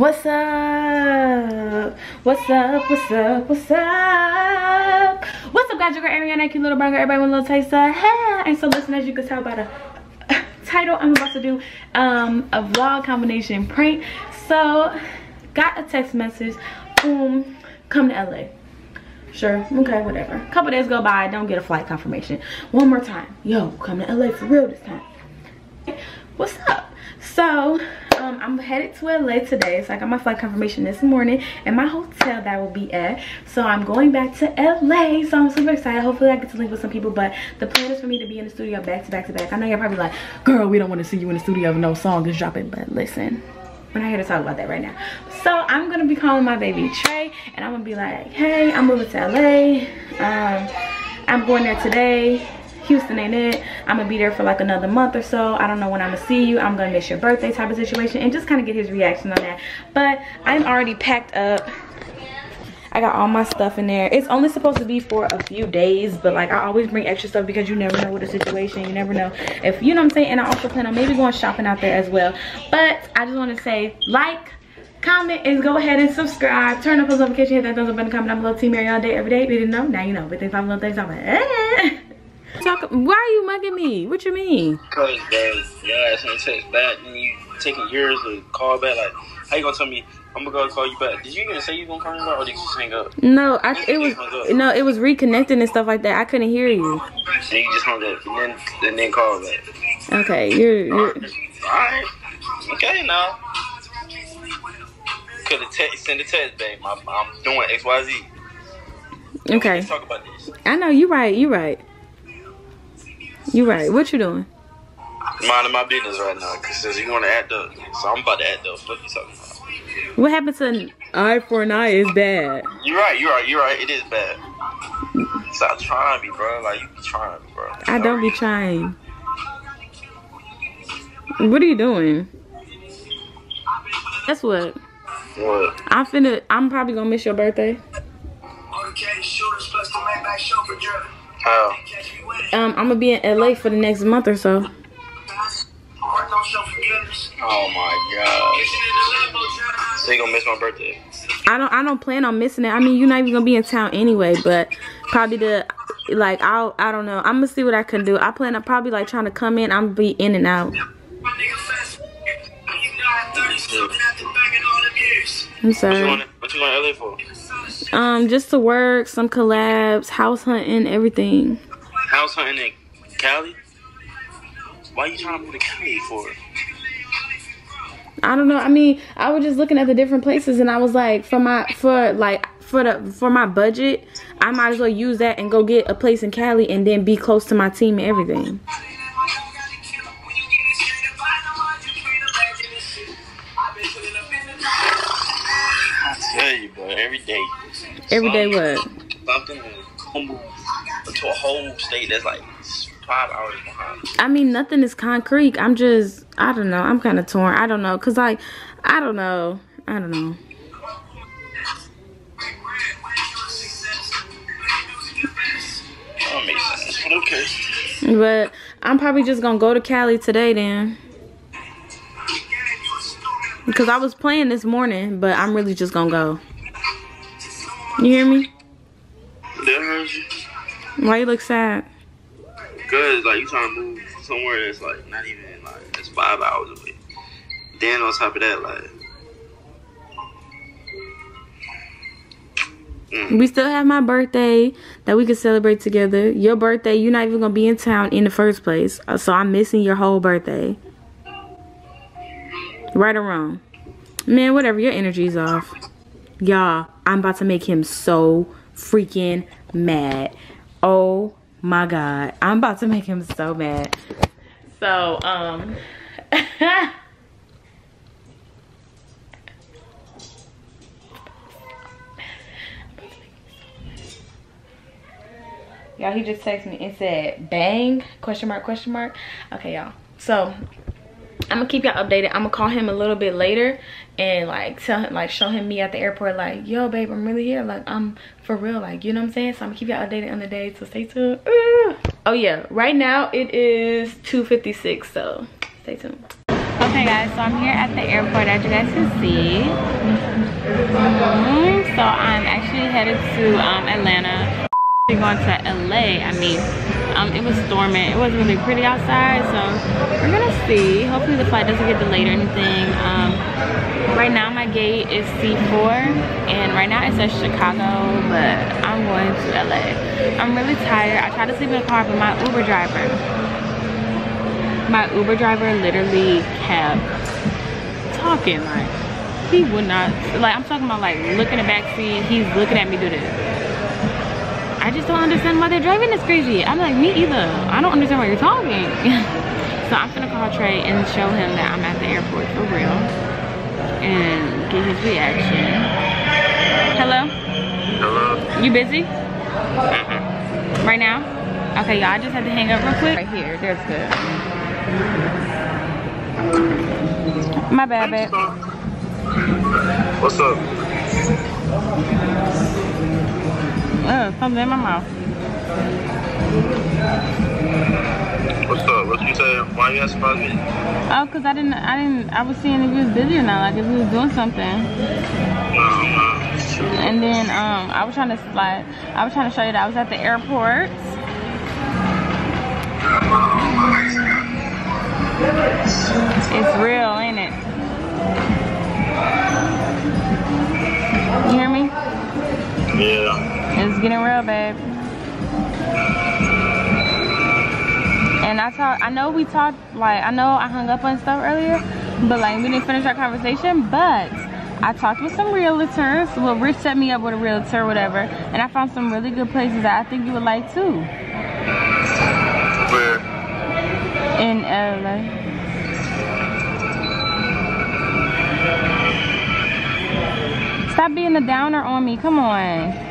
What's up? What's up? What's up? What's up? What's up, guys? Your girl Airionna, cute little brown. Everybody want a little taste of hey. And so, listen, as you can tell by the title, I'm about to do um, a vlog combination prank. So, got a text message. Boom, come to LA. Sure, okay, whatever. Couple days go by, don't get a flight confirmation. One more time. Yo, come to LA for real this time. What's up? So, um, I'm headed to LA today. So I got my flight confirmation this morning and my hotel that will be at. So I'm going back to LA. So I'm super excited. Hopefully I get to link with some people. But the plan is for me to be in the studio back to back to back. I know you're probably like, girl, we don't want to see you in the studio no song is dropping. But listen, we're not here to talk about that right now. So I'm to be calling my baby Tray. And I'm to be like, hey, I'm moving to LA. Um, I'm going there today Houston ain't it. I'm gonna be there for like another month or so. I don't know when I'm gonna see you. I'm gonna miss your birthday type of situation and just kind of get his reaction on that. But I'm already packed up. I got all my stuff in there. It's only supposed to be for a few days, but like I always bring extra stuff because you never know what the situation. You never know if you know what I'm saying. And I also plan on maybe going shopping out there as well. But I just want to say like, comment, and go ahead and subscribe. Turn on post notification, hit that thumbs up button, comment down below. Team Airi all day, every day. If you didn't know, now you know. But they five little things I'm like, eh. Talk, why are you mugging me? What you mean? Cause bro, your ass ain't text back and you taking years to call back. Like, how you gonna tell me I'm gonna go call you back? Did you even say you gonna call me back or did you just hang up? No, I it was no, it was reconnecting and stuff like that. I couldn't hear you. And you just hung up and then and then call back. Okay, you're you're. Alright. Okay now. Could have text send a text, babe. I'm, I'm doing X Y Z. Okay. Talk about this. I know you're right. You're right. You right. What you doing? Minding my business right now, cause since you want to act up, so I'm about to act up. What you talking about? What happened to an eye for an eye is bad. You're right. You're right. You're right. It is bad. Stop trying me, bro. Like you be trying, me, bro. I don't be trying. What are you doing? Guess what? What? I'm finna. I'm probably gonna miss your birthday. How? Um, I'm gonna be in LA for the next month or so. Oh my god. So you gonna miss my birthday? I don't. I don't plan on missing it. I mean, you're not even gonna be in town anyway. But probably the like I'll. I don't know. I'm gonna see what I can do. I plan on probably like trying to come in. I'm gonna be in and out. I'm sorry. What you, going, what you going to LA for? Um, just to work, some collabs, house hunting, everything. House hunting in Cali? Why are you trying to move to Cali for? I don't know. I mean, I was just looking at the different places, and I was like, for my for like for the for my budget, I might as well use that and go get a place in Cali, and then be close to my team and everything. I tell you, bro, every day. Every day what? Something will into a whole state that's like five hours behind. I mean, nothing is concrete. I'm just, I don't know. I'm kind of torn. I don't know. Because, like, I don't know. I don't know. That makes sense. But okay. But I'm probably just going to go to Cali today then. Because I was playing this morning, but I'm really just going to go. You hear me? Hurts you? Why you look sad? Cause like you trying to move somewhere that's like not even like it's five hours away. Then on top of that, like mm. We still have my birthday that we can celebrate together. Your birthday, you're not even gonna be in town in the first place. Uh, So I'm missing your whole birthday. Right or wrong? Man, whatever, your energy's off. Y'all, I'm about to make him so freaking mad. Oh my god. I'm about to make him so mad. So, um Y'all, he just texted me and said, bang, question mark, question mark. Okay, y'all. So, I'm gonna keep y'all updated. I'm gonna call him a little bit later and like tell him, like show him me at the airport, like, yo, babe, I'm really here. Like, I'm for real, like, you know what I'm saying? So I'm gonna keep y'all updated on the day, so stay tuned. Ooh. Oh yeah, right now it is 2.56, so stay tuned. Okay guys, so I'm here at the airport as you guys can see. Mm, so I'm actually headed to um, Atlanta. Going to LA. I mean, um, it was storming. It wasn't really pretty outside, so we're gonna see. Hopefully the flight doesn't get delayed or anything. Um, right now my gate is C4, and right now it says Chicago, but I'm going to LA. I'm really tired. I tried to sleep in the car, but my Uber driver, my Uber driver literally kept talking like he would not like i'm talking about like looking in the back seat he's looking at me do this i just don't understand why they're driving this crazy. I'm like me either. I don't understand why you're talking. So i'm gonna call Tray and show him that i'm at the airport for real and get his reaction. Hello? Hello. you busy? Mm-hmm. Right now? Okay y'all i just had to hang up real quick. Right here. There's good. My bad babe. What's up? Uh, something in my mouth What's up? What you say? Why you asking about me? Oh, cause I didn't, I didn't, I was seeing if you was busy or not, like if you was doing something. No, I'm. And then um, I was trying to like, I was trying to show you that I was at the airport. It's real, ain't it? You hear me? Yeah. It's getting real, babe. And I talk, I know we talked, like, I know I hung up on stuff earlier, but like, we didn't finish our conversation, but I talked with some realtors. Well, Rich set me up with a realtor or whatever, and I found some really good places that I think you would like too Where? in LA. Stop being a downer on me, come on.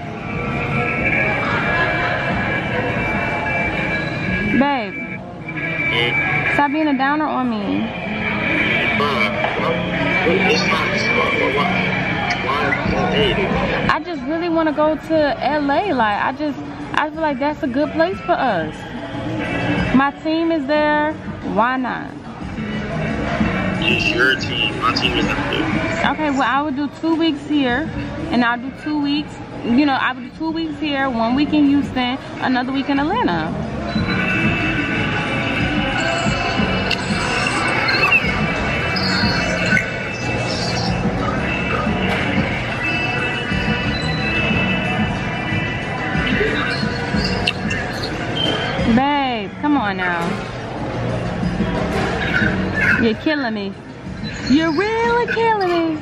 Babe, Hmm? stop being a downer on me. It's not. Why? Why? Hey. I just really want to go to LA. Like, I just, I feel like that's a good place for us. My team is there. Why not? It's your team. My team is not there. Okay, well, I would do two weeks here, and I'll do two weeks. You know, I would do two weeks here, one week in Houston, another week in Atlanta. Babe, come on now. You're killing me. You're really killing me.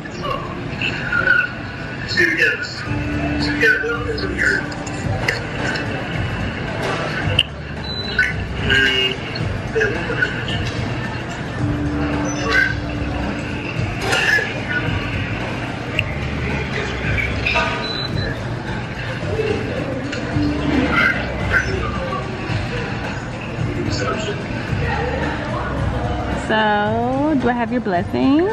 So, do I have your blessing?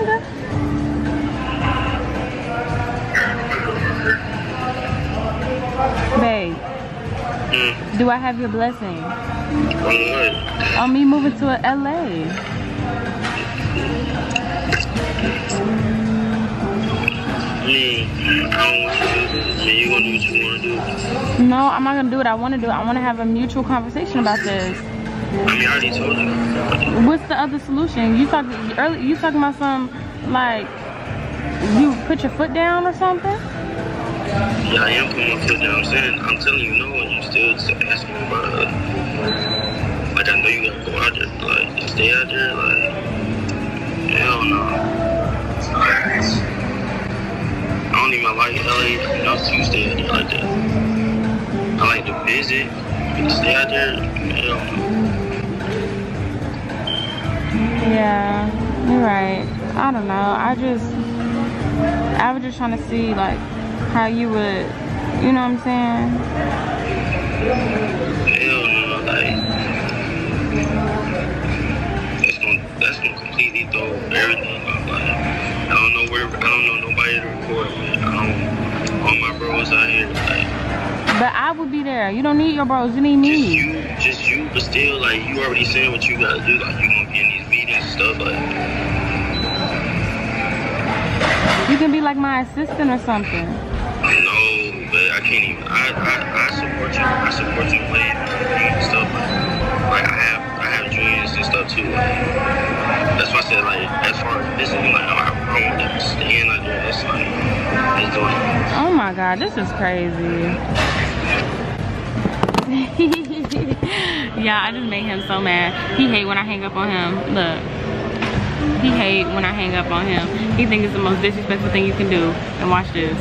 Do I have your blessing? On what? On me moving to LA. I mean, I don't want you to do this. I mean, you gonna do what you wanna do. No, I'm not gonna do what I wanna do. I wanna have a mutual conversation about this. I mean, I already told you. What's the other solution? You talking early you talking about some like you put your foot down or something? Yeah, I am putting my foot down. I'm saying, I'm telling you no, and you still asking me about it. Like, I know you gotta go out there, like, stay out there, like, hell no. I don't even like LA enough to stay out there like that. I like to visit, but to stay out there, hell no. Yeah, you're right. I don't know. I just I was just trying to see like how you would you know what I'm saying? Hell no, like, that's gonna, that's gonna completely throw everything off, like, I don't know where, I don't know nobody to record with. I don't, all my bros out here, like, But I would be there. You don't need your bros, you need me. just you, just you, but still, like, you already saying what you gotta do, like, you gonna be in these meetings and stuff, like, You can be like my assistant or something. I can't even. I, I, I support you. I support you playing and stuff. Like I have I have dreams and stuff too. That's why I said like as far as visiting, like I, I want to stand like this, like doing. Oh my god, this is crazy. yeah, I just made him so mad. He hate when I hang up on him. Look. He hate when I hang up on him. He think it's the most disrespectful thing you can do. And watch this.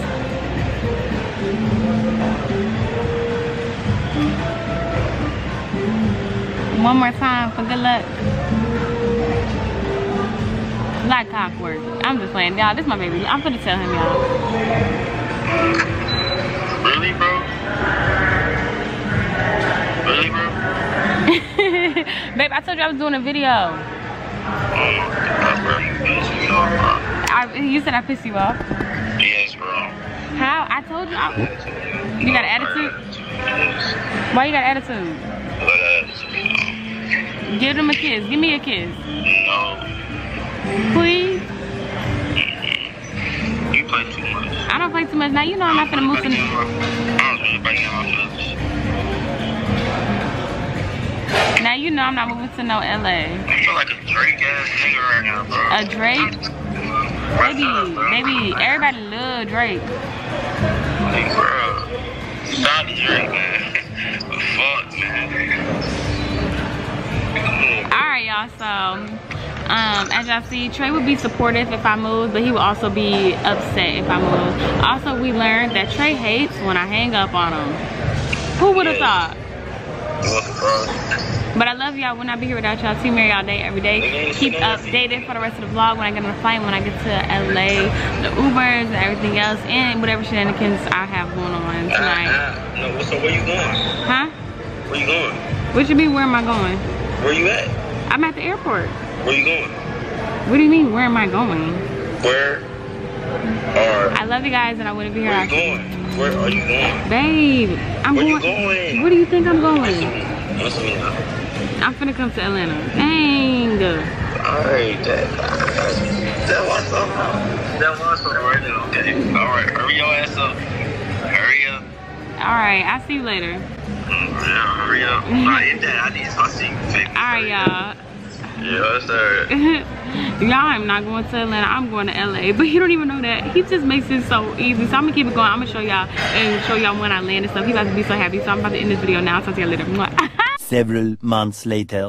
One more time for good luck. Like clockwork. I'm just playing. Y'all, this is my baby. I'm gonna tell him, y'all. Really, bro? Really, bro? Babe, I told you I was doing a video. Oh god, bro, you piss me off, bro. I, you said I pissed you off. Yes, bro. How? I told you. I, You got an attitude? Why you got attitude? I got attitude. Give them a kiss. Give me a kiss. No. Please. You play too much. I don't play too much. Now you know I'm not gonna move to. I was really bringing my feelings. Now you know I'm not moving to no LA. I feel like a Drake ass nigga right now, bro. A Drake, baby, baby. Everybody love Drake. Like, bro. Stop Drake, man. Fuck, man. All right, y'all. So, um, as y'all see, Tray would be supportive if I move, but he would also be upset if I move. Also, we learned that Tray hates when I hang up on him. Who would have thought? But I love y'all. Would not be here without y'all. Team Airi all day, every day. Keep updated for the rest of the vlog when I get on the flight, when I get to LA, the Ubers and everything else, and whatever shenanigans I have going on tonight. Uh, no, so where you going? Huh? Where you going? What you mean? Where am I going? Where you at? I'm at the airport. Where you going? What do you mean? Where am I going? Where? Or I love you guys, and I wouldn't be here. where without you. going? Where are you going? Babe, I'm Where you going. going? Where do you think I'm going? Answer me now. I'm finna come to Atlanta. Dang. Alright, that, that was something. That was something right now. Okay. Alright, hurry your ass up. Hurry up. All right, I'll see you later. Mm, Yeah, hurry up. Hit that. I need to talk to you. All right, y'all. Yeah, sir. y'all, I'm not going to Atlanta. I'm going to LA. But he don't even know that. He just makes it so easy. So I'm gonna keep it going. I'm gonna show y'all and show y'all when I land and stuff. He about to be so happy. So I'm about to end this video now. Talk to y'all later. Mwah. Several months later.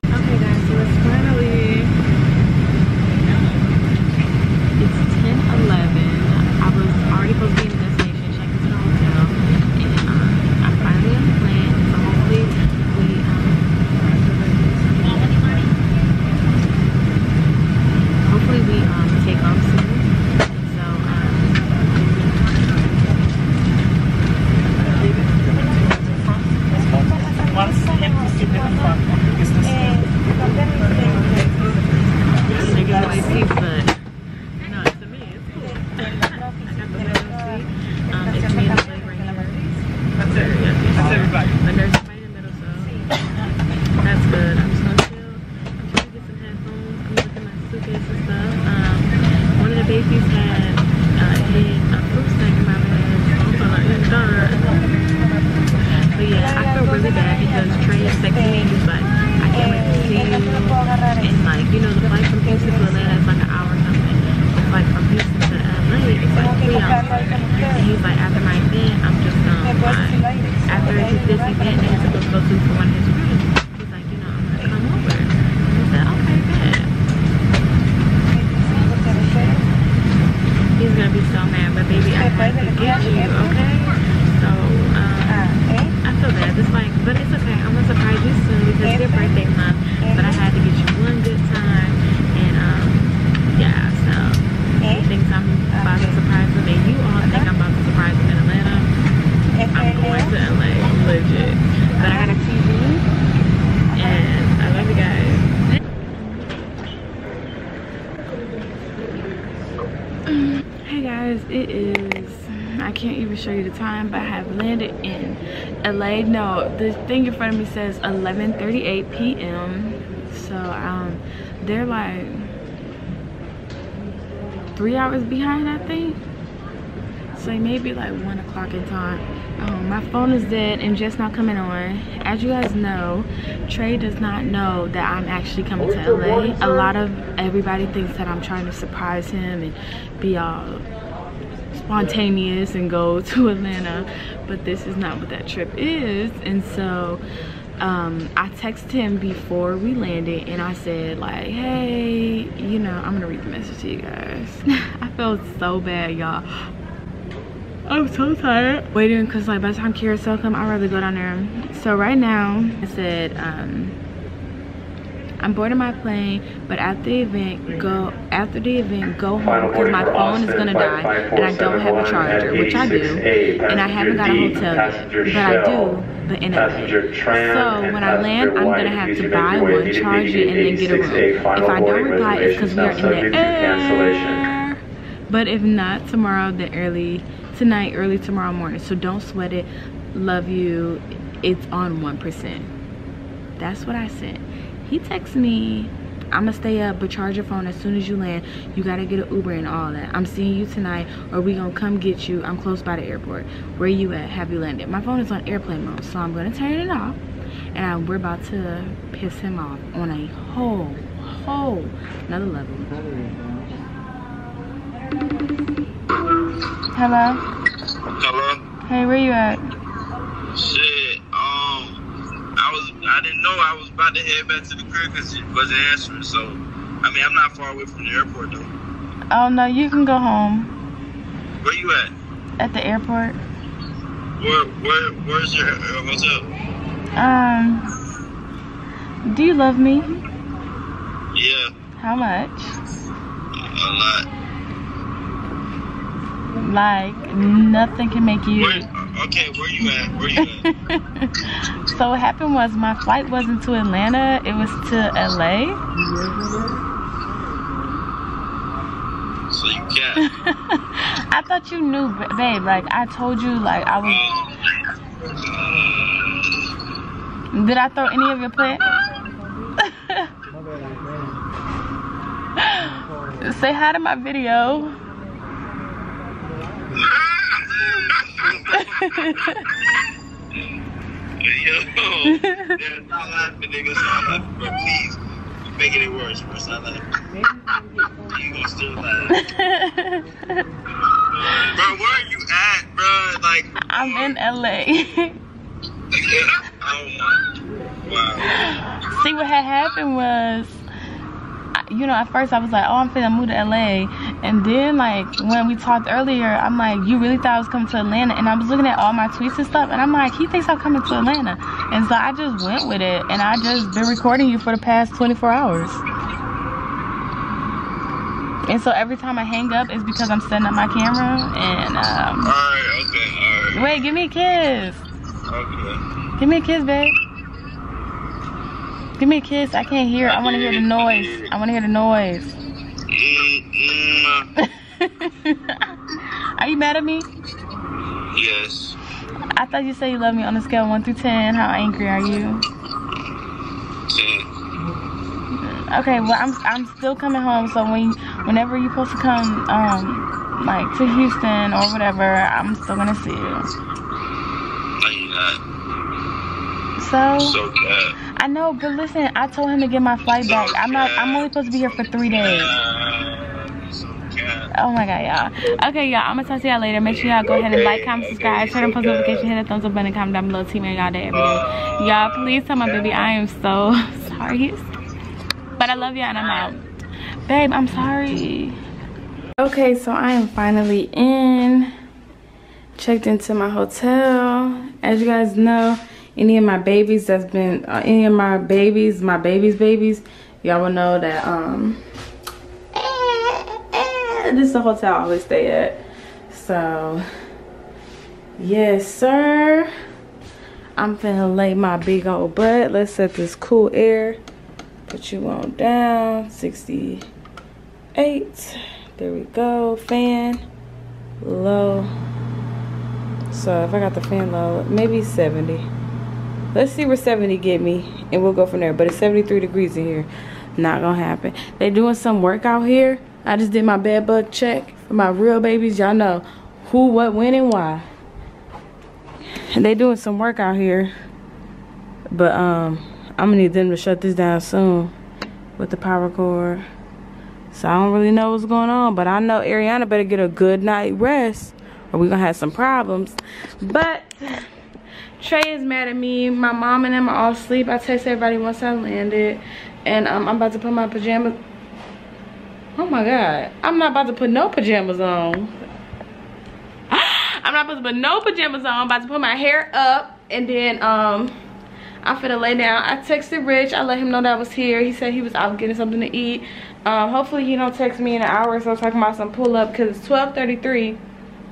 Landed in LA. No, the thing in front of me says 11:38 p.m. So um, they're like three hours behind, I think. So maybe like one o'clock in time. Um, my phone is dead and just not coming on. As you guys know, Tray does not know that I'm actually coming to LA. A lot of everybody thinks that I'm trying to surprise him and be all spontaneous and go to Atlanta, but this is not what that trip is. And so um, I texted him before we landed and I said like, hey, you know, I'm gonna read the message to you guys. I felt so bad, y'all. I'm so tired. Waiting because like by the time Carousel come, I'd rather go down there. So right now, I said, um, I'm boarding my plane, but after the event, go after the event, go home because my phone is gonna die and I don't have a charger, which I do, and I haven't got a hotel yet, but I do, but in LA. So when I land, I'm gonna have to buy one, charge it, and then get a room. If I don't reply, it's because we are in the air. But if not tomorrow, then early tonight, early tomorrow morning. So don't sweat it. Love you. It's on 1%. That's what I said. He texts me, I'ma stay up, but charge your phone as soon as you land. You gotta get an Uber and all that. I'm seeing you tonight, or we gonna come get you. I'm close by the airport. Where you at? Have you landed? My phone is on airplane mode, so I'm gonna turn it off. And I, we're about to piss him off on a whole, whole another level. Hello? Hello? Hey, where you at? Shit, I didn't know I was about to head back to the crib because it wasn't answering, so, I mean, I'm not far away from the airport, though. Oh, no, you can go home Where you at? at the airport. Where, where, where's your uh, hotel? Um, do you love me? Yeah, How much? a lot. Like, nothing can make you. Okay, where you at? Where you at? so what happened was my flight wasn't to Atlanta, it was to LA. so you can't. I thought you knew, babe. Like I told you, like I was. Did I throw any of your plans? Say hi to my video. Yo, laughing, nigga. Stop laughing, bro. Please, you're making it worse, bro. Stop laughing. You gonna still laugh. Bro, where are you at, bro? Like, I'm in LA. See what had happened was, you know, at first I was like, oh, I'm finna move to LA, and then like when we talked earlier, I'm like, you really thought I was coming to Atlanta, and I was looking at all my tweets and stuff, and I'm like, he thinks I'm coming to Atlanta, and so I just went with it, and I just been recording you for the past 24 hours. And so every time I hang up, it's because I'm setting up my camera, and um, Alright, okay, alright. wait, give me a kiss. Okay. Give me a kiss, babe. Give me a kiss. I can't hear. I want to hear the noise. I want to hear the noise. Mm, Are you mad at me? yes. I thought you said you love me on a scale of 1 through 10. How angry are you? Ten. Okay, well, I'm I'm still coming home. So when whenever you're supposed to come, um, like to Houston or whatever, I'm still gonna see you. No, you're not. So So. I know, but listen, I told him to get my flight back. I'm not. I'm only supposed to be here for three days. Oh my god, y'all. Okay, y'all. I'm gonna talk to y'all later. Make sure y'all go ahead and like, comment, subscribe, turn on post notifications, hit that thumbs up button, comment down below. Team y'all day every day. Y'all, please tell my baby I am so sorry. But I love y'all and I'm out. Babe, I'm sorry. Okay, so I am finally in. Checked into my hotel. As you guys know, any of my babies that's been, uh, any of my babies, my babies' babies, y'all will know that, um, this is the hotel I always stay at. So, yes, sir. I'm finna lay my big old butt. Let's set this cool air. Put you on down. 68. There we go. Fan low. So if I got the fan low, maybe 70. Let's see where 70 get me, and we'll go from there. But it's 73 degrees in here. Not gonna happen. They doing some work out here I just did my bed bug check for my real babies. Y'all know who, what, when, and why. And they doing some work out here. But um, I'm gonna need them to shut this down soon with the power cord. So I don't really know what's going on. But I know Airionna better get a good night rest or we're gonna have some problems. But Tray is mad at me. My mom and them are all asleep. I text everybody once I landed. And um, I'm about to put my pajamas. Oh my God. I'm not about to put no pajamas on. I'm not supposed to put no pajamas on. I'm about to put my hair up. And then um, I'm finna lay down. I texted Rich. I let him know that I was here. He said he was out getting something to eat. Um, hopefully he don't text me in an hour or so talking about some pull up because it's 1233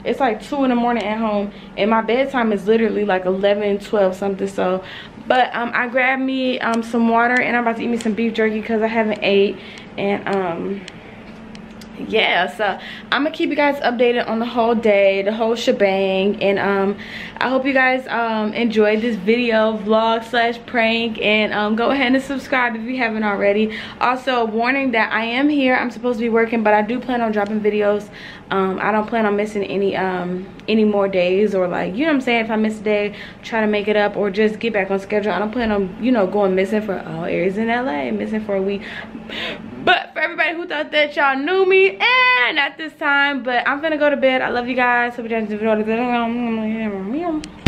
it's like 2 in the morning at home and my bedtime is literally like 11 12 something so but um i grabbed me um some water and i'm about to eat me some beef jerky because i haven't ate and um yeah so i'm gonna keep you guys updated on the whole day the whole shebang and um i hope you guys um enjoyed this video vlog slash prank and um go ahead and subscribe if you haven't already. Also warning that i am here i'm supposed to be working but i do plan on dropping videos. Um i don't plan on missing any um any more days or like you know what i'm saying? If i miss a day try to make it up or just get back on schedule. I don't plan on you know going missing for all areas in la missing for a week everybody who thought that y'all knew me and at this time but i'm gonna go to bed. I love you guys. Hope you guys enjoyed the video